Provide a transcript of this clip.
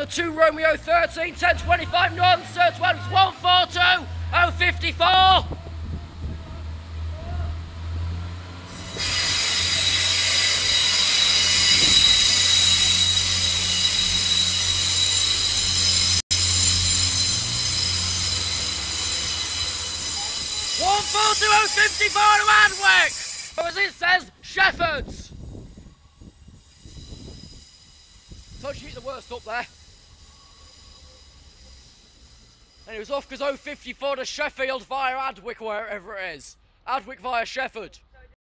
the 2 Romeo 13, 1025 Northern Search 1, 142, 054. One four two oh fifty four to as it says, Shepherds! Told you the worst up there. And he was off because 054 to Sheffield via Adwick, wherever it is. Adwick via Sheffield.